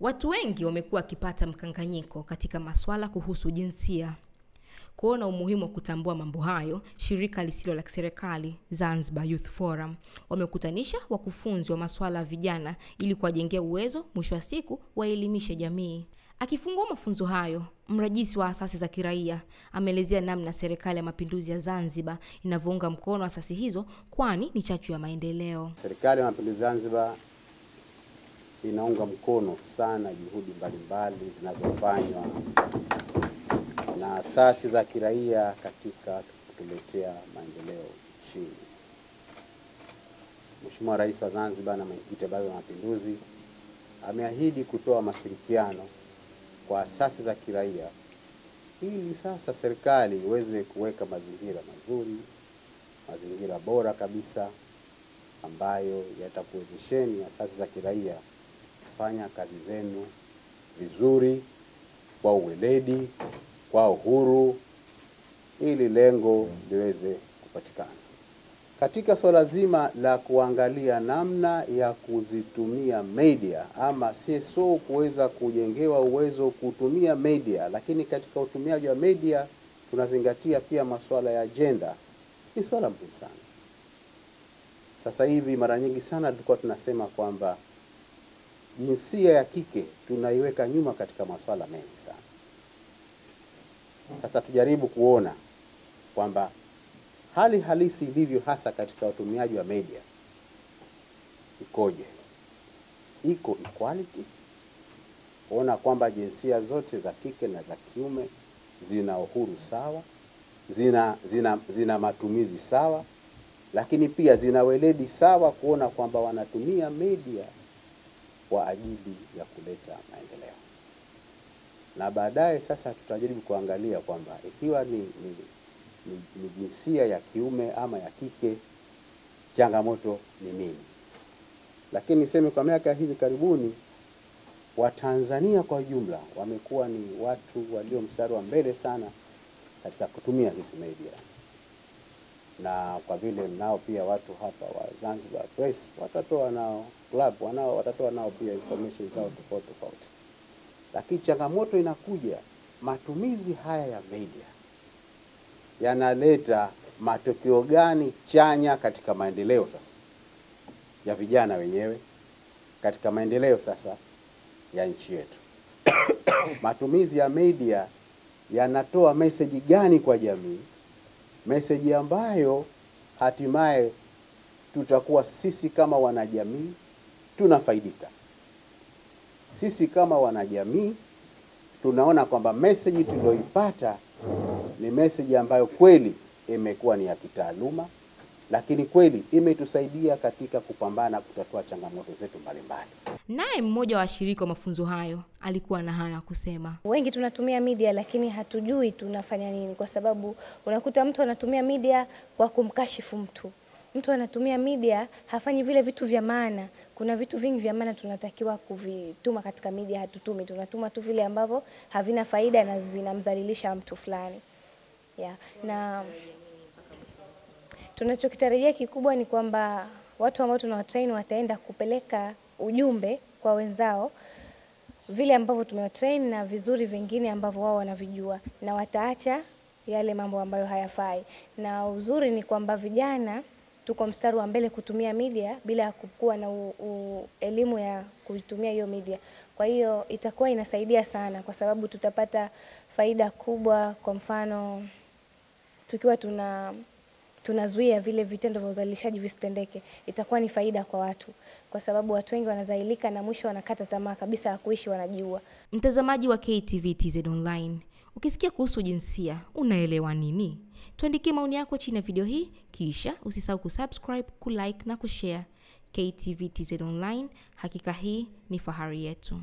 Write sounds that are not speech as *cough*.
Watu wengi wamekuwa wakipata mkanganyiko katika maswala kuhusu jinsia. Kuona umuhimu wa kutambua mambo hayo, shirika lisilo la kiserikali Zanzibar Youth Forum wamekutanisha wakufunzi wa masuala ya vijana ili kuwajengea uwezo, mwisho wa siku waelimishe jamii. Akifungua mafunzo hayo, mrajisi wa asasi za kiraia ameelezea namna serikali ya mapinduzi ya Zanzibar inavyounga mkono asasi hizo, kwani ni chachu ya maendeleo. Serikali ya Mapinduzi Zanzibar inaunga mkono sana juhudi mbalimbali zinazofanywa na asasi za kiraia katika kutuletea maendeleo nchini. Mheshimiwa Rais wa Zanzibar na Mwenyekiti wa Baraza la Mapinduzi ameahidi kutoa mashirikiano kwa asasi za kiraia ili sasa serikali iweze kuweka mazingira mazuri, mazingira bora kabisa ambayo yatakuwezesheni asasi za kiraia kufanya kazi zenu vizuri kwa uweledi, kwa uhuru, ili lengo liweze kupatikana. Katika swala zima la kuangalia namna ya kuzitumia media ama si so kuweza kujengewa uwezo kutumia media, lakini katika utumiaji wa media tunazingatia pia masuala ya ajenda, ni swala muhimu sana. Sasa hivi mara nyingi sana tulikuwa tunasema kwamba jinsia ya kike tunaiweka nyuma katika masuala mengi sana. Sasa tujaribu kuona kwamba hali halisi ilivyo hasa katika utumiaji wa media ikoje, iko equality, kuona kwamba jinsia zote za kike na za kiume zina uhuru sawa, zina, zina, zina matumizi sawa, lakini pia zina weledi sawa, kuona kwamba wanatumia media kwa ajili ya kuleta maendeleo. Na baadaye sasa tutajaribu kuangalia kwamba ikiwa ni, ni, ni, ni jinsia ya kiume ama ya kike, changamoto ni nini? Lakini niseme kwa miaka hivi karibuni Watanzania kwa jumla wamekuwa ni watu walio mstari wa mbele sana katika kutumia hizi media, na kwa vile nao pia watu hapa wa Zanzibar Press watatoa nao club wanao watatoa nao pia information zao tofauti tofauti, lakini changamoto inakuja, matumizi haya ya media yanaleta matokeo gani chanya katika maendeleo sasa ya vijana wenyewe, katika maendeleo sasa ya nchi yetu. *coughs* Matumizi ya media yanatoa meseji gani kwa jamii, meseji ambayo hatimaye tutakuwa sisi kama wanajamii tunafaidika. Sisi kama wanajamii tunaona kwamba meseji tuliyoipata ni meseji ambayo kweli imekuwa ni ya kitaaluma, lakini kweli imetusaidia katika kupambana kutatua changamoto zetu mbalimbali. Naye mmoja wa washiriki wa mafunzo hayo alikuwa na haya kusema. Wengi tunatumia media lakini hatujui tunafanya nini, kwa sababu unakuta mtu anatumia media kwa kumkashifu mtu. Mtu anatumia media hafanyi vile vitu vya maana. Kuna vitu vingi vya maana tunatakiwa kuvituma katika media, hatutumi. Tunatuma tu vile ambavyo havina faida na vinamdhalilisha mtu fulani. Yeah. Na tunachokitarajia kikubwa ni kwamba watu ambao tunawatrain wataenda kupeleka ujumbe kwa wenzao vile ambavyo tumewatrain na vizuri vingine ambavyo wao wanavijua, na wataacha yale mambo ambayo hayafai. Na uzuri ni kwamba vijana tuko mstari wa mbele kutumia media bila ya kuwa na u, u, elimu ya kuitumia hiyo media. Kwa hiyo itakuwa inasaidia sana, kwa sababu tutapata faida kubwa. Kwa mfano tukiwa tuna tunazuia vile vitendo vya uzalishaji visitendeke, itakuwa ni faida kwa watu, kwa sababu watu wengi wanazailika na mwisho wanakata tamaa kabisa ya kuishi, wanajiua. Mtazamaji wa KTV TZ Online, ukisikia kuhusu jinsia unaelewa nini? Tuandikie maoni yako chini ya video hii, kisha usisahau kusubscribe, kulike na kushare. KTV TZ Online, hakika hii ni fahari yetu.